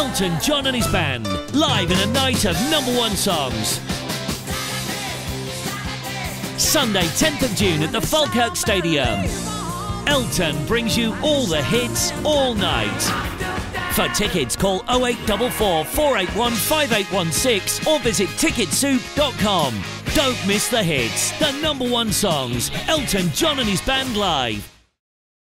Elton John and his band, live in a night of number one songs. Sunday, 10th of June at the Falkirk Stadium. Elton brings you all the hits all night. For tickets, call 0844 481 5816 or visit ticketsoup.com. Don't miss the hits, the number one songs, Elton John and his band live.